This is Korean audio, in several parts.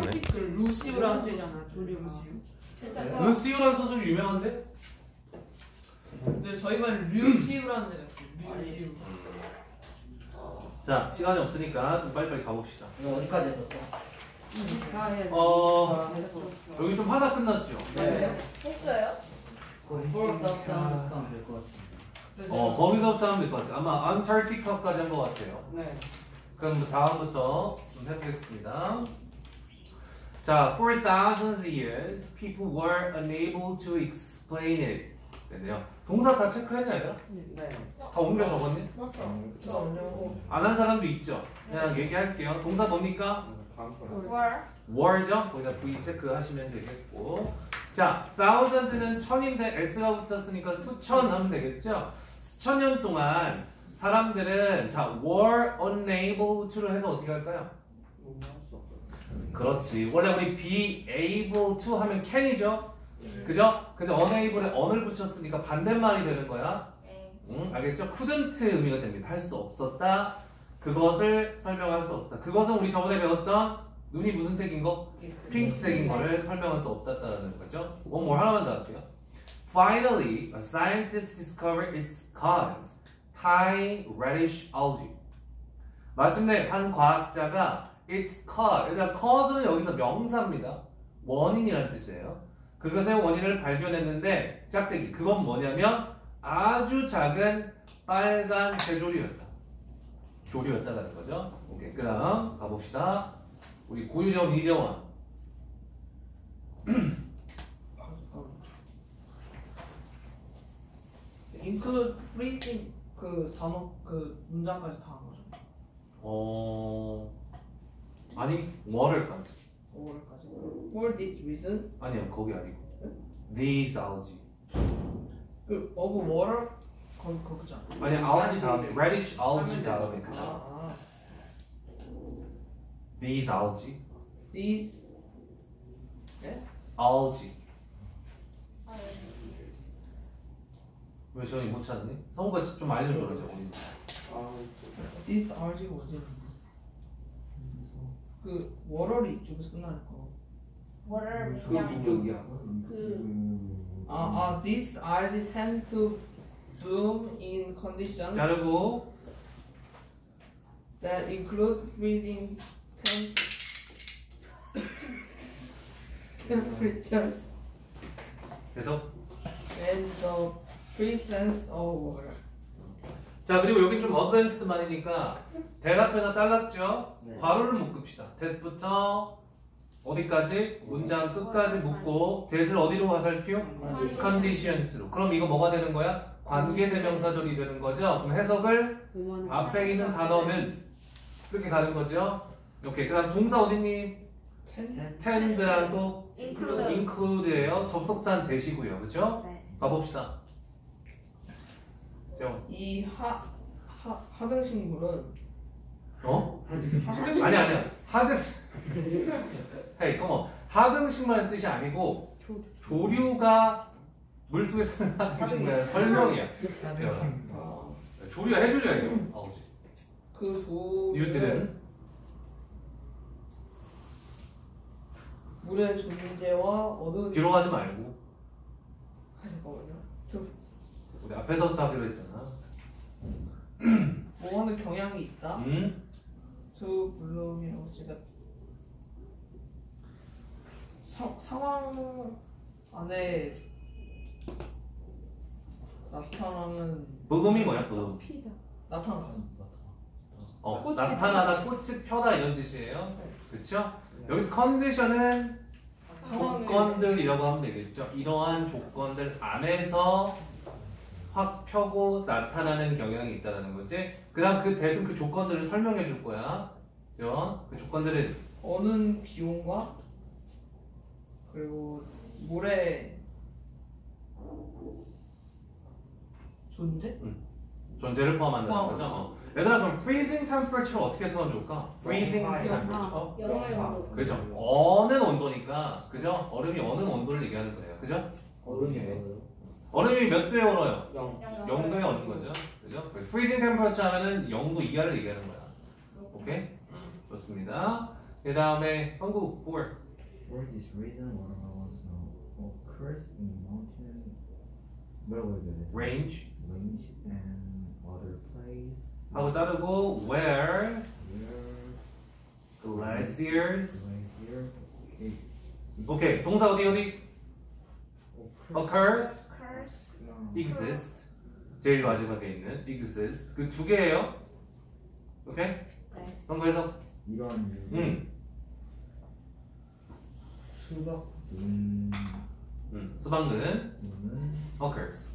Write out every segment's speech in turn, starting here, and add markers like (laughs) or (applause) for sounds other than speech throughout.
그 루시우라는 소잖아. 조리 루시우. 루시오라는 소설 유명한데? 근데 저희만 류시우라는 데가 있어요. 류시우. 자 시간이 없으니까 좀 빨리빨리 가봅시다 이거 어디까지 했었죠? 어 여기 좀 하다 끝났죠? 네. 했어요? 거의 폴딱 사운드 될것 같은데. 어 거기서부터 하면 될 것 같아요 아마 안타르티카까지 한 것 같아요 네. 그럼 다음부터 좀 해보겠습니다 자, for thousands of years, people were unable to explain it. 되네요. 동사 다 체크했냐, 얘들아? 네. 다 옮겨 적었니? 잠깐만요. 안한 사람도 있죠? 그냥 얘기할게요. 동사 뭡니까? 월. were죠? 거기다 V 체크 하시면 되겠고. 자, thousand는 천인데 s가 붙었으니까 수천 하면 되겠죠? 수천 년 동안 사람들은 자, were unable to를 해서 어떻게 할까요? 그렇지. 원래 우리 be able to 하면 can이죠? 그죠? 근데 unable에 on을 붙였으니까 반대말이 되는 거야. 응? 알겠죠? couldn't 의미가 됩니다. 할 수 없었다. 그것을 설명할 수 없다. 그것은 우리 저번에 배웠던 눈이 무슨 색인 거? 핑크색인 거를 설명할 수 없다는 거죠. 원뭘 하나만 더 할게요. Finally, a scientist discovered its cause, tiny reddish algae. 마침내 한 과학자가 its cause, 일단 cause는 여기서 명사입니다. 원인이라는 뜻이에요. 그것의 원인을 발견했는데 짝대기 그건 뭐냐면 아주 작은 빨간 개조류였다. 조류였다는 거죠. 오케이 그다음 가봅시다. 우리 고유정 이정원. (clears throat) include freezing 그 단어 그 문장까지 다 한 거죠. 어 아니 뭐를까지 5월까지. For this reason, 아니요 거기 아니고 these algae 그 of water 거기 거기죠. 아니 algae 다음에 reddish algae 다음에 그죠? 아, these algae these algae 왜 저희 못 찾니? 성우가 좀 알려줘라 저 우리. this algae 뭐지? 그 월월이 이쪽에서 끝나는 거. 월을 그 그냥 이쪽이야. 그 아, 아, these algae tend to bloom in conditions 자르고 that include freezing temp temperatures 그래서 and the presence of water. 자 그리고 여기 좀 어드밴스만이니까 대답해서 잘랐죠? 네. 괄호를 묶읍시다. 대부터 어디까지? 문장 끝까지 묶고 대를 어디로 화살표? conditions로. 그럼 이거 뭐가 되는 거야? 관계대명사절이 되는 거죠? 그럼 해석을 앞에 있는 단어는 이렇게 가는 거죠? 오케이. 그 다음 동사 어딨니? ten tend랑 또 include. include예요. 접속사는 대시고요. 그죠? 네. 가봅시다. 자, 이하 하, 하등식물은 어? 하등식 아니 아니야. 하등 헤이 컴온. 하등식물의 뜻이 아니고 조류가 물속에 사는 하등식물의 설명이야. 어, 조류가 해줘야 돼요. 아우지. 그 조. 뉴트는 물의 존재와 어느 뒤로 가지 말고 아, 잠깐만요. 저 우리 앞에서부터 하기로 했잖아. 뭐 하는 경향이 있다. 응? 저 물론이라고 제가 사, 상황 안에 나타나는 부금이 뭐야? 부금. 나타나는 어, 꽃이 나타나다, 꽃이 펴다 이런 뜻이에요. 그렇죠? 여기서 컨디션은 조건들이라고 하면 되겠죠. 이러한 조건들 안에서 확 펴고 나타나는 경향이 있다는 거지. 그 다음 그 대신 그 조건들을 설명해 줄 거야. 그죠? 그 조건들은 어는 비용과 그리고 물의 존재? 존재를 포함한다는 포함. 거죠. 어. 얘들아 그럼 freezing temperature 어떻게 해석하면 좋을까? freezing 영하. temperature. 어? 영어의 온도. 그죠? 어는 온도니까 그죠? 얼음이 어느 온도를 얘기하는 거예요. 그죠? 얼음이에요. 얼음이 몇 도에 얼어요? 영. 영어. 0도에 오는 거죠. 그죠? freezing temperature 하면은 0도 이하를 얘기하는 거야. 오케이? 좋습니다. 그 다음에 성구 for For this reason, watermelon snow occurs in mountain 뭐라고 해야 돼? range range and other place 하고 자르고 where where glaciers glaciers 오케이 동사 어디 어디 occurs curse exist. 제일 마지막에 있는 exist. 그 두 개예요? 오케이? 네. 성구해서? 이런 음, 수박 눈. 음. 수박은? 눈은? Occurs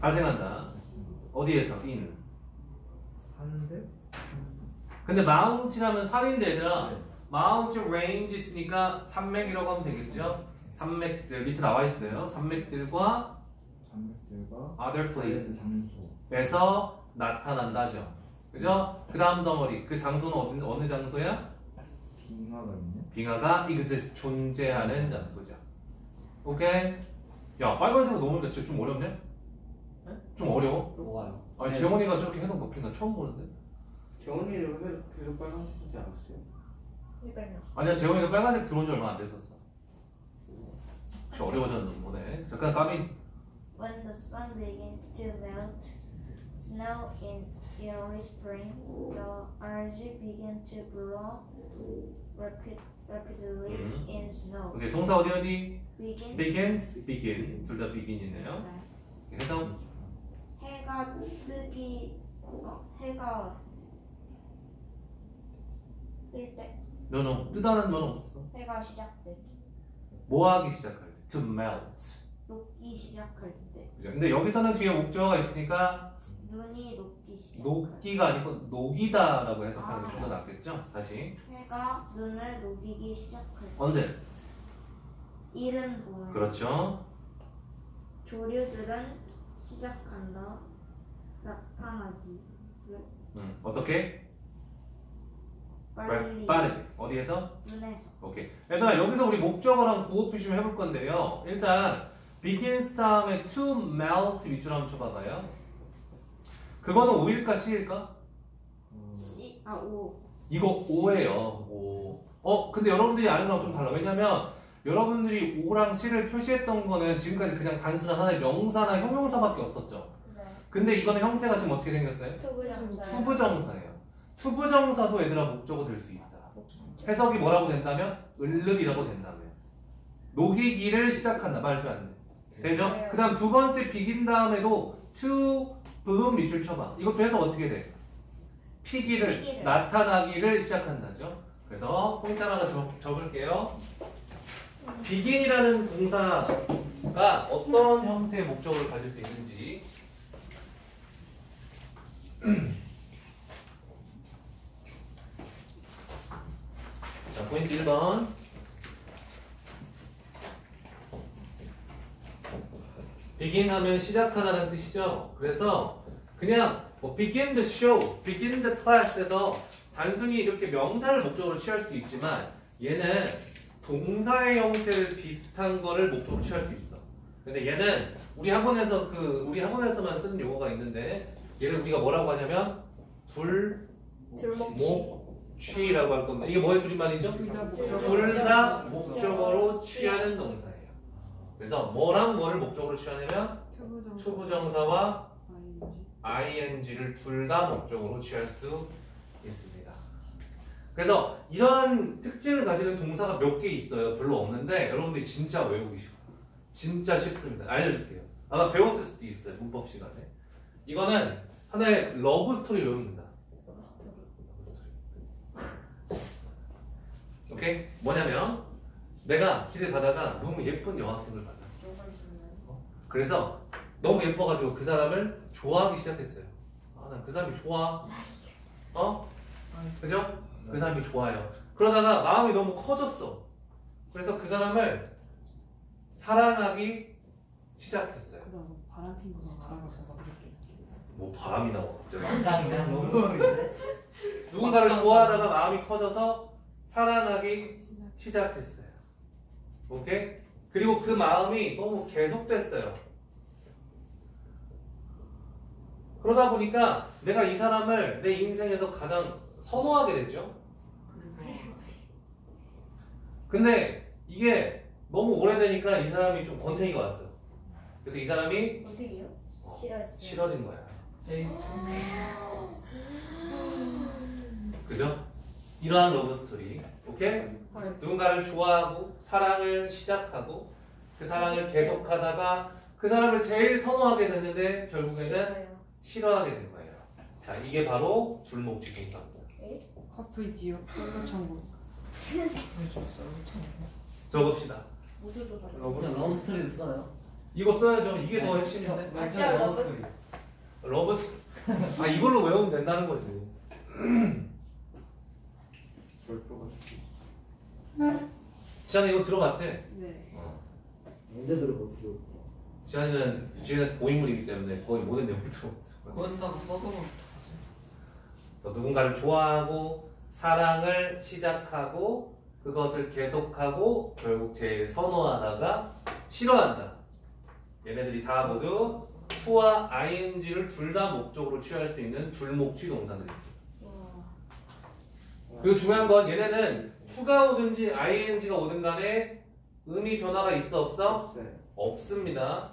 발생한다. 어디에서? In. 산대? 근데 mountain 하면 산인데 얘들아. 네. mountain range 있으니까 산맥이라고 하면 되겠죠 산맥들 밑에 나와 있어요 산맥들과 산맥들과 other places 장소 에서 나타난다죠. 그죠? 그 다음 덩어리 그 장소는 어느, 어느 장소야? 빙하가 있네 빙하가 exist 존재하는 장소죠. 오케이? 야 빨간색으로 넣으니까 진짜 좀 어렵네? 좀 어려워? 뭐가요? 아니 재원이가 저렇게 해석 넣긴 나 처음 보는데 재원이를 왜 계속 빨간색이지 않았어요? 아니야 재원이가 빨간색 들어온 지 얼마 안 됐었어 저 어려워졌는 보네 잠깐 까비 When the sun begins to melt, snow in early spring, the algae begin to grow rapid, rapidly 음. in snow. 오케이 동사 어디 어디? Begin begins, begin 둘 다 begin이네요 해석 해가 뜨기 어, 해가 뜰 때, 너는 뜨다는 건 없어 해가 시작될 때, 뭐 하기 시작할 때 to melt 녹기 시작할 때, 그죠? 근데 여기서는 뒤에 목적어가 있으니까 눈이 녹기 시작. 녹기가 아니고 녹이다라고 해석하는 게 좀 더 낫겠죠? 다시 해가 눈을 녹이기 시작할 때, 언제? 이른 봄. 그렇죠. 조류들은 시작한다. 나타나기. 음, 어떻게? 빨리 빠르게. 어디에서? 눈에서. 오케이. 얘들아 여기서 우리 목적어랑 구호 표시 좀 해볼 건데요. 일단 begins 다음에 to melt 밑줄 한번 쳐봐봐요. 그거는 O일까 C일까? 시, 아, 오. 이거 O예요. O. 어, 근데 여러분들이 아는 거랑 좀 달라. 왜냐면 여러분들이 O랑 C를 표시했던 거는 지금까지 그냥 단순한 하나의 명사나 형용사밖에 없었죠. 네. 근데 이거는 형태가 지금 어떻게 생겼어요? 투부정사. 투부정사예요. 투부정사도 얘들아 목적어 될 수 있다. 해석이 뭐라고 된다면 을를이라고 된다면 녹이기를 시작한다. 말도 안 돼. 되죠? 네. 그 다음 두 번째 begin 다음에도 to bloom 밑줄 쳐봐. 이것도 해석 어떻게 돼? 피기를, 피기를. 나타나기를 시작한다죠. 그래서 포인트 하나 더 적을게요. 비긴이라는 동사가 어떤 형태의 목적어를 가질 수 있는지 (clears throat) 포인트 1번. begin 하면 시작하다는 뜻이죠. 그래서 그냥 뭐 begin the show, begin the class에서 단순히 이렇게 명사를 목적으로 취할 수도 있지만 얘는 동사의 형태를 비슷한 거를 목적으로 취할 수 있어. 근데 얘는 우리 학원에서 그 우리 학원에서만 쓰는 용어가 있는데 얘를 우리가 뭐라고 하냐면 불. 목 취라고 할 겁니다. 이게 뭐의 줄임말이죠? 둘 다 목적어로 취하는 동사예요. 그래서 뭐랑 뭐를 목적으로 취하냐면 투부정사와 ing를 둘 다 목적으로 취할 수 있습니다. 그래서 이런 특징을 가지는 동사가 몇 개 있어요. 별로 없는데 여러분들이 진짜 외우기 쉽어요. 진짜 쉽습니다. 알려줄게요. 아마 배웠을 수도 있어요. 문법 시간에. 이거는 하나의 러브 스토리 외웁니다. 오케이? 뭐냐면 내가 길을 가다가 너무 예쁜 여학생을 만났어. 어? 그래서 너무 예뻐가지고 그 사람을 좋아하기 시작했어요. 아, 난 그 사람이 좋아. 어? 그죠? 그 사람이 좋아요. 그러다가 마음이 너무 커졌어. 그래서 그 사람을 사랑하기 시작했어요. 뭐 바람이 나와 갑자기. 너무 소리인데? 누군가를 좋아하다가 마음이 커져서 사랑하기 시작했어요. 오케이? 그리고 그 마음이 너무 계속됐어요. 그러다 보니까 내가 이 사람을 내 인생에서 가장 선호하게 됐죠. 근데 이게 너무 오래되니까 이 사람이 좀 권태기가 왔어 요. 그래서 이 사람이 어떻게요? 싫어했어요. 싫어진 거야. 에이 그죠? 이러한 러브 스토리. 오케이? 누군가를 좋아하고 사랑을 시작하고 그 사랑을 계속하다가 그 사람을 제일 선호하게 됐는데 결국에는. 싫어하게 된 거예요. 자, 이게 바로 줄목지 동사입니다. 커플지옥 솔로 천국 (laughs) 적읍시다. 조사? 진짜 러브 스토리도 써요. 이거 써야죠. 이게 더 핵심인데. 맞아, 러브 스토리. 러브 스- 아 이걸로 외우면 된다는 거지. 지안이 이거 들어봤지? 네 어. 언제 들어보세요? 지안이는 GNS 고인물이기 때문에 거의 모든 내용을 들어봤어. 거기다가 써도 그래서 누군가를 좋아하고 사랑을 시작하고 그것을 계속하고 결국 제일 선호하다가 싫어한다. 얘네들이 다 모두 to와 ing를 둘 다 목적으로 취할 수 있는 줄목취 동사들입니다. 그리고 중요한 건 얘네는 to가 오든지 ing가 오든 간에 의미 변화가 있어 없어? 없어요. 없습니다.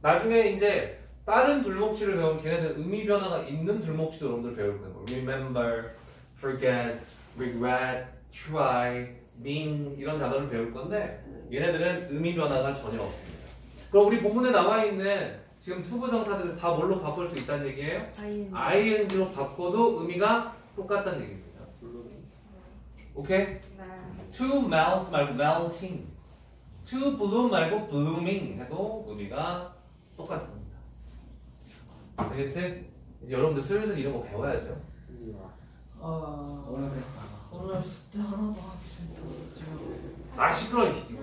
나중에 이제 다른 줄목치를 배우면 걔네들 의미 변화가 있는 줄목치도 여러분들 배울 거예요. 뭐 remember, forget, regret, try, mean 이런 단어를 배울 건데 얘네들은 의미 변화가 전혀 없습니다. 그럼 우리 본문에 나와 있는 지금 투부 정사들은 다 뭘로 바꿀 수 있다는 얘기예요? ing로 바꿔도 의미가 똑같다는 얘기입니다. 오케이? to melt 말고 melting, to bloom 말고 blooming 해도 의미가 똑같습니다. 알겠지? 이제 여러분들 슬슬 이런 거 배워야죠. 아 오래됐다. 오늘 숙제 하나도 하기 싫다 지금 아 시끄러. 이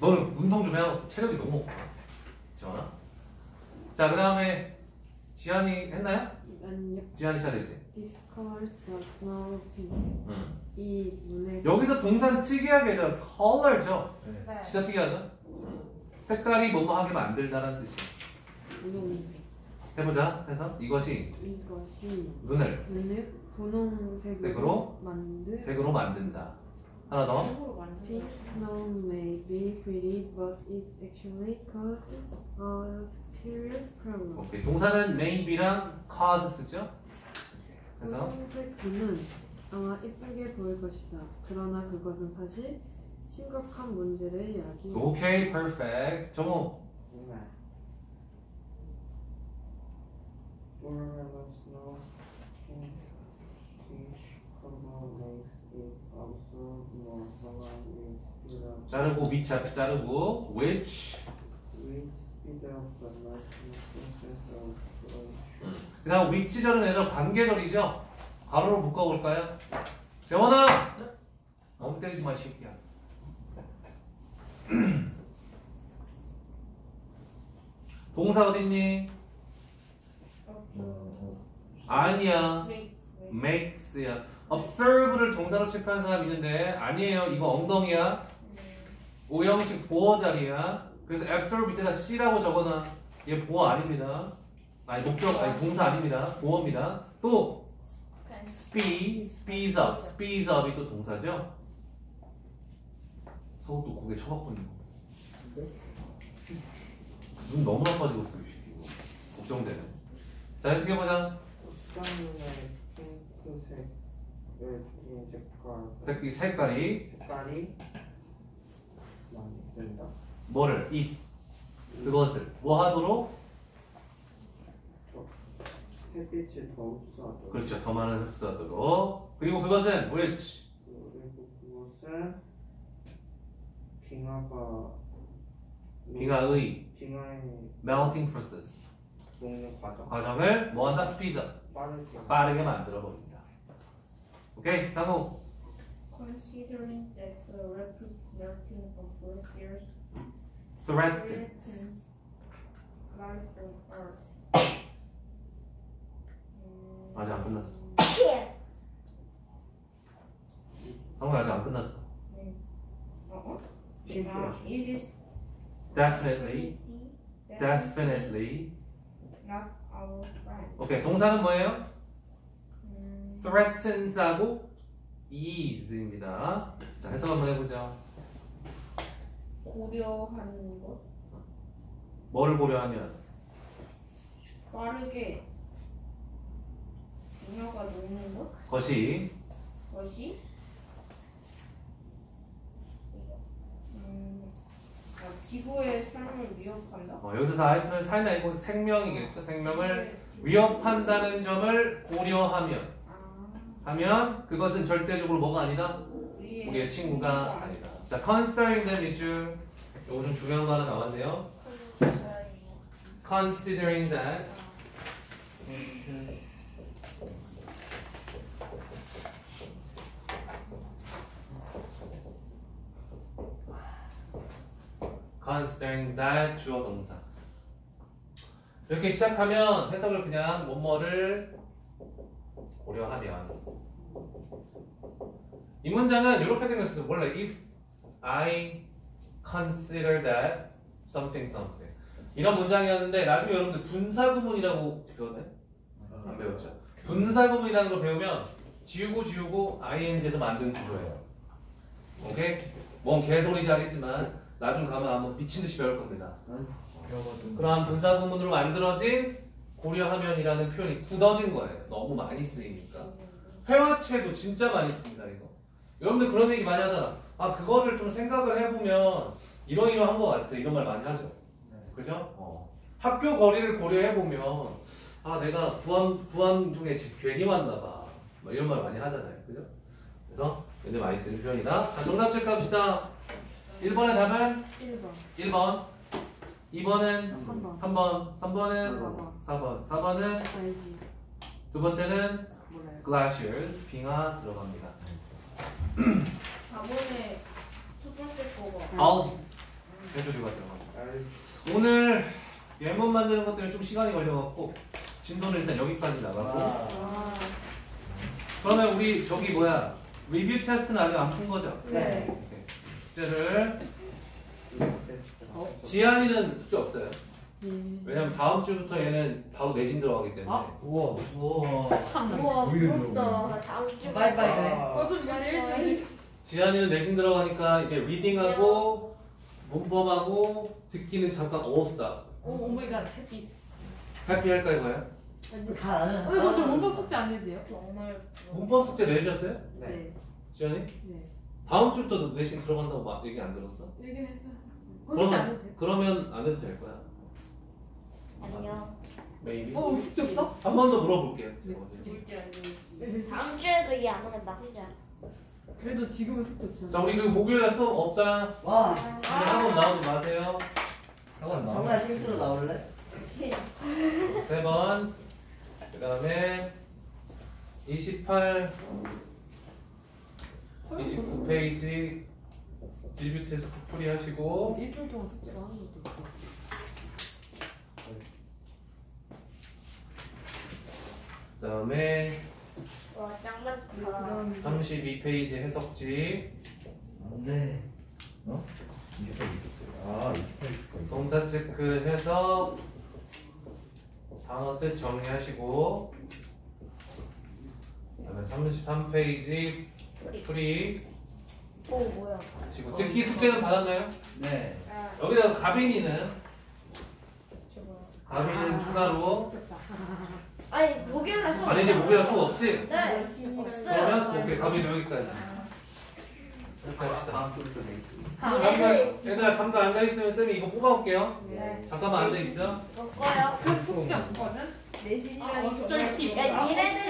너는 운동 좀 해야 체력이 너무 없다. 지원아. 자, 그 다음에 지한이 했나요? 지한이 차례지. Discourse the snow pink. 응. 이 문에 여기서 동산 특이하게 저 color죠. 네. 진짜 특이하죠? 색깔이 뭐뭐 하게 만들다라는 뜻이. 분홍색. 해보자. 해서 이것이 이것이 눈을 눈을 분홍색으로 색으로? 만든 색으로 만든다. 하나 더. Pink snow may be pretty, but it actually causes a serious problem. 오케이. 동사는 maybe랑 cause 쓰죠. 그래서 분홍색 눈은 아마 이쁘게 보일 것이다. 그러나 그것은 사실 심각한 문제를 야기. 오케이, perfect. 정호. 정말. Makes it also more with 자르고 밑 자- 자르고 which. with production. 그다음 위치절은 아니라 관계절이죠. 가로로 묶어볼까요? 재원아. 너무 때리지 마, 이 새끼야. (clears throat) 동사 어딨니? 아니야. makes야. observe를 동사로 체크한 사람 있는데 아니에요. 이거 엉덩이야. 오형식 보어 자리야. 그래서 observe 밑에다 C라고 적어놔. 얘 보어 아닙니다. 아니 목적 아니 동사 아닙니다. 보어입니다. 또 speed, speeds up, speeds up이 또 동사죠. 또 고개 쳐박고 있는 거. 눈 너무 나빠지고 있어 이. 이거. 걱정되네. 자 해석해 보자. 핑크색을 띠인 색깔 새끼 색깔이 색깔이 만든다. 뭐를? 이. 그것을. 뭐 하도록? 햇빛을 더 흡수하도록. 그렇죠. 더 많은 흡수하도록. 그리고 그것은 which? 그리고 그것은 빙하가 빙하의 빙하의 melting process. 녹는 과정. 과정을 뭐한다? speed up. 빠르게. 빠르게 만들어 버린다. 오케이 상호 Considering that the rapid melting of glaciers threatens. 음, 아직 안 끝났어. 상호 아직 안 끝났어. 네. 어? 어? Uh, Definitely definitely. 오케이, 동사는 뭐예요? 음, threatens하고 is입니다. 자, 해석 한번 해보죠. 고려하는 것, 뭐를 고려하면? 빠르게 그녀가 노는 것, 것이 것이 음, 아, 지구의 삶을 위협한다. 어, 여기서 사이프는 삶이 아니고 생명이겠죠. 생명을 위협한다는 점을 고려하면 아, 하면 그것은 절대적으로 뭐가 아니다? 우리의, 우리의 친구가 아니다. 자, concerning them is 요거 좀 중요한 거 하나 나왔네요. considering that. considering that 주어 동사. 이렇게 시작하면 해석을 그냥 뭐뭐를 고려하면. 이 문장은 이렇게 생겼어요. 원래 if I consider that something something. 이런 문장이었는데 나중에 여러분들 분사구문이라고 배웠나요? 안 배웠죠? 분사구문이라는 걸 배우면 지우고 지우고 ing에서 만든 구조예요. 오케이? 뭔 개소리지 하겠지만 나중 가면 아마 미친 듯이 배울 겁니다. 그러한 분사구문으로 만들어진 고려하면이라는 표현이 굳어진 거예요. 너무 많이 쓰이니까. 회화체도 진짜 많이 씁니다 이거. 여러분들 그런 얘기 많이 하잖아 아 그거를 좀 생각을 해보면 이러이러한 것 같아. 이런 말 많이 하죠. 그죠? 어. 학교 거리를 고려해 보면 아 내가 부안, 부안 중에 제- 괜히 왔나봐. 뭐 이런 말 많이 하잖아요. 그죠? 그래서 굉장히 많이 쓰는 표현이다. 자 정답 체크합시다. 1번의 답은? 1번. 1번. 2번은 3번. 3번. 3번은? 4번. 4번. 4번은? 알지. 두 번째는? 몰라요. Glaciers. 빙하 들어갑니다 (clears throat) 4번에 첫 번째 거가 아우 해주리가 들어갑니다 오늘 예문 만드는 것 때문에 좀 시간이 걸려갖고 진도는 일단 여기까지 나가고. 아. 그러면 우리 저기 뭐야 리뷰 테스트는 아직 안 푼 거죠? 네. 숙제를. 지한이는 숙제 없어요? 예. 왜냐면 다음 주부터 얘는 바로 내신 들어가기 때문에. 아. 우와. 우와. 참 우와 부럽다. 다음 주 바이바이. 그래. 어좀 내일 지한이는 내신 들어가니까 이제 리딩하고 문법하고 듣기는 잠깐 어스다 오 오마이갓 해피 해피 할까 이거야? 가. 어 이거 좀 원본 숙제 안 내세요? 정말 문법 숙제 내주셨어요? 네 지한이? 네. 다음 주부터 내신 들어간다고 막 얘기 안 들었어? 얘기는 했어요 어, 숙제 안 내세요? 그러면 안 해도 될 거야 안녕 maybe 어 숙제 없다? 한 번 더 물어볼게요 네. 둘째 아니 다음 주에도 얘기 안 하면 나 혼자 그래도 지금은 숙제 없잖아 자 우리 그 목요일에 수업 없다? 와. 한번 나오지 마세요. 잠깐 나 형아 실수로 나올래? (laughs) 세 번. 그 다음에 28 29페이지 리뷰 테스트 풀이 하시고. 일주일 동안 숙제를 하는 것도 있고. 그 다음에 와 짱만 그 다음에 32페이지 해석지. 안돼 어? 28아 28일 동사 체크해서 단어 뜻 정리하시고. 그 다음에 33페이지 풀이. 오 뭐야? 하시고. 듣기 숙제는 받았나요? 네. 아. 여기다가 가빈이는. 저거. 가빈은 추가로 아니 목요일에 수업 아니 이제 목요일 수업 없지? 네. 그러면 없어요. 오케이 가빈 여기까지. 이렇게 합시다. 다음 주부터. 얘들 잠깐 얘들아 잠깐 앉아있으면 쌤이 이거 뽑아올게요. 네. 잠깐만 앉아있어. 먹어요. 그 숙제 없거든? 내신이라니 아, 어쩔 팁. 야 니네들이